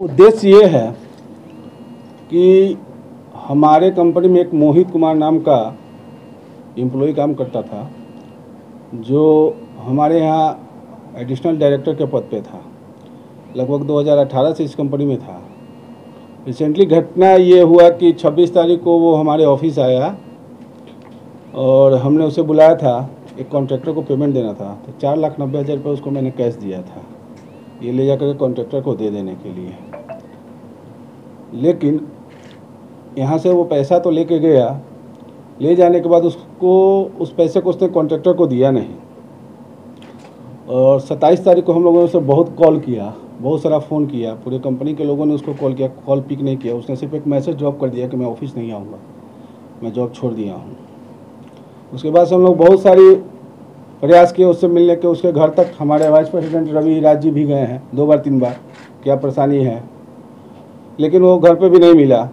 उद्देश्य ये है कि हमारे कंपनी में एक मोहित कुमार नाम का एम्प्लॉय काम करता था, जो हमारे यहाँ एडिशनल डायरेक्टर के पद पे था। लगभग 2018 से इस कंपनी में था। रिसेंटली घटना ये हुआ कि 26 तारीख को वो हमारे ऑफ़िस आया और हमने उसे बुलाया था, एक कॉन्ट्रैक्टर को पेमेंट देना था। तो चार लाख नब्बे हज़ार रुपये उसको मैंने कैश दिया था, ये ले जाकर कॉन्ट्रैक्टर को दे देने के लिए। लेकिन यहाँ से वो पैसा तो लेके गया, ले जाने के बाद उसको, उस पैसे को उसने कॉन्ट्रैक्टर को दिया नहीं। और 27 तारीख को हम लोगों ने उसे बहुत कॉल किया, बहुत सारा फ़ोन किया, पूरे कंपनी के लोगों ने उसको कॉल किया कॉल पिक नहीं किया, उसने सिर्फ़ एक मैसेज ड्रॉप कर दिया कि मैं ऑफ़िस नहीं आऊँगा, मैं जॉब छोड़ दिया हूँ। उसके बाद से हम लोग बहुत सारी प्रयास किए उससे मिलने के, उसके घर तक हमारे वाइस प्रेसिडेंट रवि राज जी भी गए हैं, दो बार, तीन बार, क्या परेशानी है? लेकिन वो घर पे भी नहीं मिला।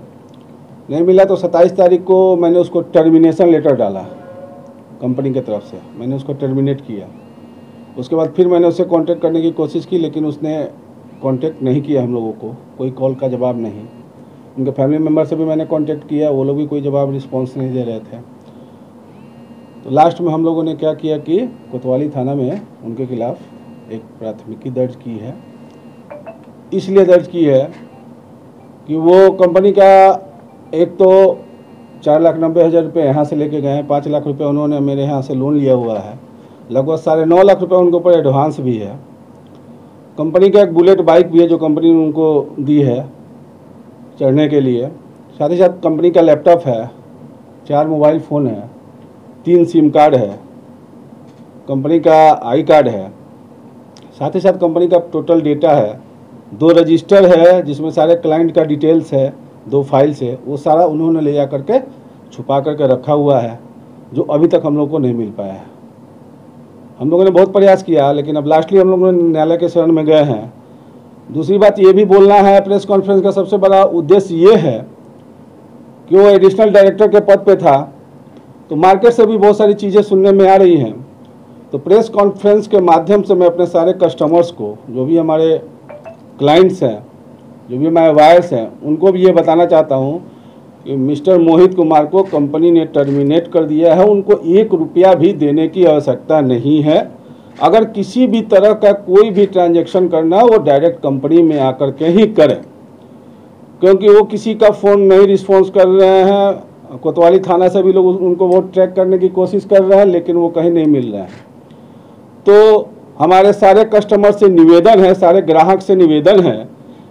नहीं मिला तो 27 तारीख को मैंने उसको टर्मिनेशन लेटर डाला कंपनी की तरफ़ से। मैंने उसको टर्मिनेट किया। उसके बाद फिर मैंने उससे कांटेक्ट करने की कोशिश की, लेकिन उसने कांटेक्ट नहीं किया हम लोगों को। कोई कॉल का जवाब नहीं। उनके फैमिली मेंबर से भी मैंने कांटेक्ट किया, वो लोग भी कोई जवाब रिस्पॉन्स नहीं दे रहे थे। तो लास्ट में हम लोगों ने क्या किया कि कोतवाली थाना में उनके खिलाफ एक प्राथमिकी दर्ज की है। इसलिए दर्ज की है कि वो कंपनी का एक तो चार लाख नब्बे हज़ार रुपये यहाँ से लेके गए हैं, पाँच लाख रुपए उन्होंने मेरे यहाँ से लोन लिया हुआ है। लगभग साढ़े नौ लाख रुपए उनके ऊपर एडवांस भी है। कंपनी का एक बुलेट बाइक भी है जो कंपनी ने उनको दी है चढ़ने के लिए। साथ ही साथ कंपनी का लैपटॉप है, चार मोबाइल फ़ोन है, तीन सिम कार्ड है, कंपनी का आई कार्ड है। साथ ही साथ कंपनी का टोटल डेटा है दो रजिस्टर है, जिसमें सारे क्लाइंट का डिटेल्स है, दो फाइल्स है, वो सारा उन्होंने ले जा करके छुपा करके रखा हुआ है, जो अभी तक हम लोग को नहीं मिल पाया है। हम लोगों ने बहुत प्रयास किया, लेकिन अब लास्टली हम लोगों न्यायालय के शरण में गए हैं। दूसरी बात ये भी बोलना है, प्रेस कॉन्फ्रेंस का सबसे बड़ा उद्देश्य ये है कि वो एडिशनल डायरेक्टर के पद पे था। तो मार्केट से भी बहुत सारी चीज़ें सुनने में आ रही हैं। तो प्रेस कॉन्फ्रेंस के माध्यम से मैं अपने सारे कस्टमर्स को, जो भी हमारे क्लाइंट्स हैं, जो भी हमारे वायर्स हैं, उनको भी ये बताना चाहता हूँ कि मिस्टर मोहित कुमार को कंपनी ने टर्मिनेट कर दिया है, उनको एक रुपया भी देने की आवश्यकता नहीं है। अगर किसी भी तरह का कोई भी ट्रांजैक्शन करना वो डायरेक्ट कंपनी में आकर के ही करें। क्योंकि वो किसी का फ़ोन नहीं रिस्पॉन्स कर रहे हैं। कोतवाली थाना से भी लोग उनको वो ट्रैक करने की कोशिश कर रहे हैं, लेकिन वो कहीं नहीं मिल रहे हैं। तो हमारे सारे कस्टमर से निवेदन है, सारे ग्राहक से निवेदन है,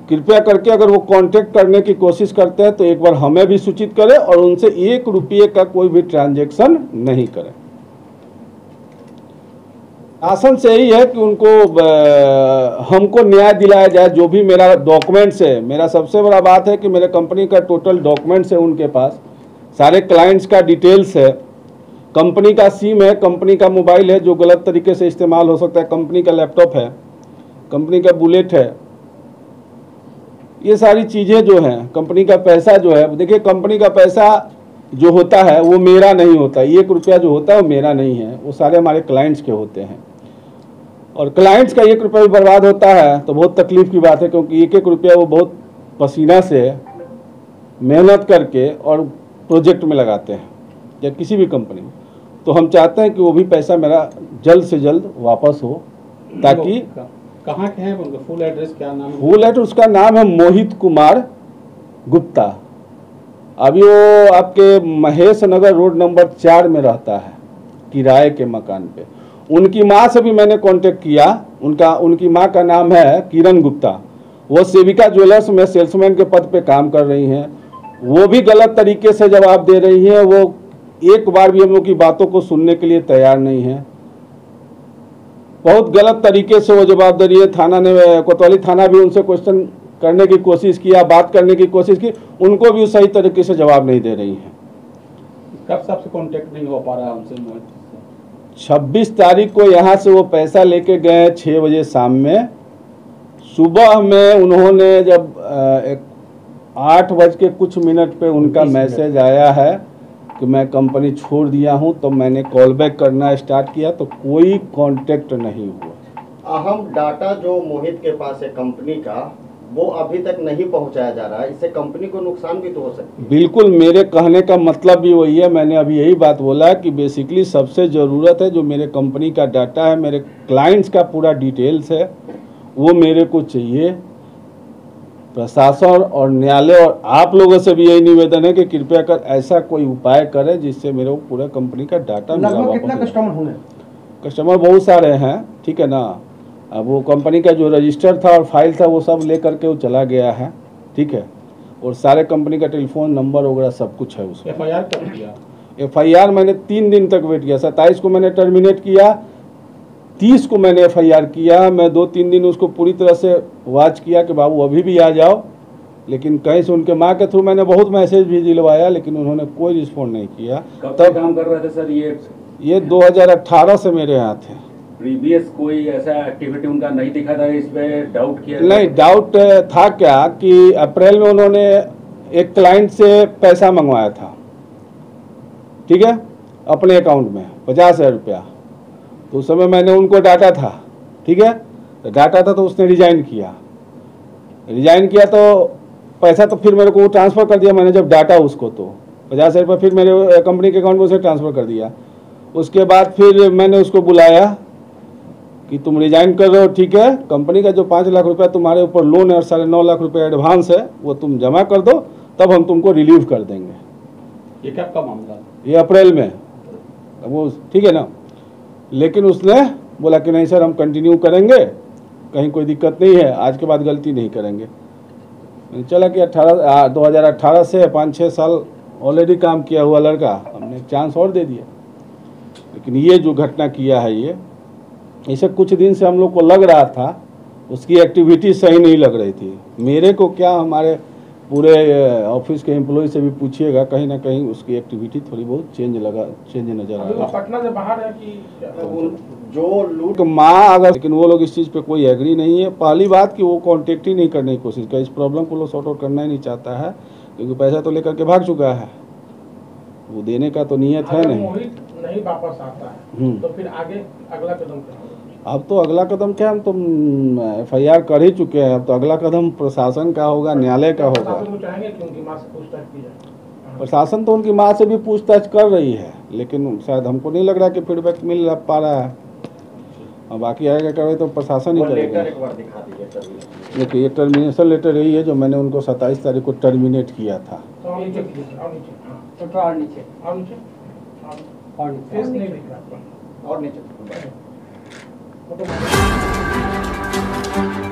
कृपया करके अगर वो कांटेक्ट करने की कोशिश करते हैं तो एक बार हमें भी सूचित करें और उनसे एक रुपये का कोई भी ट्रांजैक्शन नहीं करें। शासन से ही है कि उनको हमको न्याय दिलाया जाए, जो भी मेरा डॉक्यूमेंट्स है। मेरा सबसे बड़ा बात है कि मेरे कंपनी का टोटल डॉक्यूमेंट्स है उनके पास। सारे क्लाइंट्स का डिटेल्स है। कंपनी का सिम है, कंपनी का मोबाइल है, जो गलत तरीके से इस्तेमाल हो सकता है। कंपनी का लैपटॉप है, कंपनी का बुलेट है। ये सारी चीज़ें जो हैं, कंपनी का पैसा जो है, देखिए, कंपनी का पैसा जो होता है, वो मेरा नहीं होता। एक रुपया जो होता है, वो मेरा नहीं है। वो सारे हमारे क्लाइंट्स के होते हैं। और क्लाइंट्स का एक रुपया भी बर्बाद होता है तो बहुत तकलीफ़ की बात है, क्योंकि एक एक रुपया वो बहुत पसीना से मेहनत करके और प्रोजेक्ट में लगाते हैं, या किसी भी कंपनी में। तो हम चाहते हैं कि वो भी पैसा मेरा जल्द से जल्द वापस हो ताकि कहाँ के हैं उनका फुल एड्रेस क्या नाम है? फुल एड्रेस उसका नाम है मोहित कुमार गुप्ता। अभी वो आपके महेश नगर रोड नंबर चार में रहता है किराए के मकान पे। उनकी माँ से भी मैंने कांटेक्ट किया। उनका उनकी माँ का नाम है किरण गुप्ता। वो सेविका ज्वेलर्स में सेल्समैन के पद पे काम कर रही हैं। वो भी गलत तरीके से जवाब दे रही हैं। वो एक बार भी हम लोग की बातों को सुनने के लिए तैयार नहीं है। बहुत गलत तरीके से वो जवाब दे रही है। थाना ने कोतवाली थाना भी उनसे क्वेश्चन करने की कोशिश किया बात करने की कोशिश की उनको भी सही तरीके से जवाब नहीं दे रही हैं। कब से आपसे कांटेक्ट नहीं हो पा रहा है उनसे? छब्बीस तारीख को यहाँ से वो पैसा लेके गए छः बजे शाम में। सुबह में उन्होंने जब आठ बज के कुछ मिनट पे उनका मैसेज आया है। कि मैं कंपनी छोड़ दिया हूँ तो मैंने कॉल बैक करना स्टार्ट किया तो कोई कांटेक्ट नहीं हुआ। अहम डाटा जो मोहित के पास है कंपनी का वो अभी तक नहीं पहुँचाया जा रहा है। इससे कंपनी को नुकसान भी तो हो सकता है। बिल्कुल मेरे कहने का मतलब भी वही है। मैंने अभी यही बात बोला कि बेसिकली सबसे ज़रूरत है जो मेरे कंपनी का डाटा है मेरे क्लाइंट्स का पूरा डिटेल्स है वो मेरे को चाहिए। प्रशासन और न्यायालय और आप लोगों से भी यही निवेदन है कि कृपया कर ऐसा कोई उपाय करें जिससे मेरे को पूरा कंपनी का डाटा मिला कितना कस्टमर होंगे? कस्टमर बहुत सारे हैं ठीक है ना? अब वो कंपनी का जो रजिस्टर था और फ़ाइल था वो सब ले करके वो चला गया है ठीक है? और सारे कंपनी का टेलीफोन नंबर वगैरह सब कुछ है उसमें। एफ़ आई आर मैंने तीन दिन तक वेट किया सत्ताईस को मैंने टर्मिनेट किया तीस को मैंने एफआईआर किया मैं दो तीन दिन उसको पूरी तरह से वॉच किया कि बाबू अभी भी आ जाओ। लेकिन कहीं से उनके माँ के थ्रू मैंने बहुत मैसेज भी दिलवाया लेकिन उन्होंने कोई रिस्पॉन्ड नहीं किया। से काम कर रहे थे सर ये? ये 2018 से मेरे यहाँ थे। प्रीवियस कोई ऐसा एक्टिविटी उनका नहीं दिखा था इस पे? डाउट किया नहीं डाउट था क्या कि अप्रैल में उन्होंने एक क्लाइंट से पैसा मंगवाया था। ठीक है? अपने अकाउंट में पचास हज़ार रुपया। तो उस समय मैंने उनको डाटा था ठीक है? तो डाटा था तो उसने रिजाइन किया। रिजाइन किया तो पैसा तो फिर मेरे को ट्रांसफ़र कर दिया मैंने जब डाटा उसको तो। पचास हज़ार रुपया फिर मेरे कंपनी के अकाउंट में उसे ट्रांसफ़र कर दिया। उसके बाद फिर मैंने उसको बुलाया कि तुम रिजाइन कर रहे हो ठीक है? कंपनी का जो पाँच लाख रुपया तुम्हारे ऊपर लोन है और साढ़े नौ लाख रुपया एडवांस है वो तुम जमा कर दो तब हम तुमको रिलीव कर देंगे। ये कब का मामला? ये अप्रैल में। वो ठीक है ना? लेकिन उसने बोला कि नहीं सर, हम कंटिन्यू करेंगे। कहीं कोई दिक्कत नहीं है, आज के बाद गलती नहीं करेंगे। चला कि अट्ठारह दो हज़ार अट्ठारह से पाँच छः साल ऑलरेडी काम किया हुआ लड़का, हमने चांस और दे दिया। लेकिन ये जो घटना किया है ये, इसे कुछ दिन से हम लोग को लग रहा था, उसकी एक्टिविटी सही नहीं लग रही थी। मेरे को क्या हमारे पूरे ऑफ़िस के एम्प्लॉय से भी पूछिएगा कहीं ना कहीं उसकी एक्टिविटी थोड़ी बहुत चेंज लगा चेंज नज़र आ रहा है पटना से बाहर है कि तो जो लूट तो माँ अगर लेकिन वो लोग इस चीज़ पे कोई एग्री नहीं है। पहली बात कि वो कांटेक्ट ही नहीं करने की कोशिश कर। इस प्रॉब्लम को लोग सॉर्ट आउट करना ही नहीं चाहता है क्योंकि पैसा तो लेकर के भाग चुका है। वो देने का तो नियत है नहीं। नहीं वापस आता है हम्म। तो फिर आगे अगला कदम अब तो अगला कदम क्या हम तो एफ़ आई आर कर ही चुके हैं। अब तो अगला कदम प्रशासन का होगा न्यायालय का होगा। प्रशासन को चाहेंगे कि उनकी माँ से पूछताछ की जाए। प्रशासन तो उनकी माँ से भी पूछताछ कर रही है लेकिन शायद हमको नहीं लग रहा कि फीडबैक मिल पा रहा है। और बाकी आगे करे तो प्रशासन ही करेगा। लेटर एक बार दिखा दीजिए सर देखिए ये टर्मिनेशन लेटर यही है जो मैंने उनको सत्ताईस तारीख को टर्मिनेट किया था। तो और नीचे। कीजिए और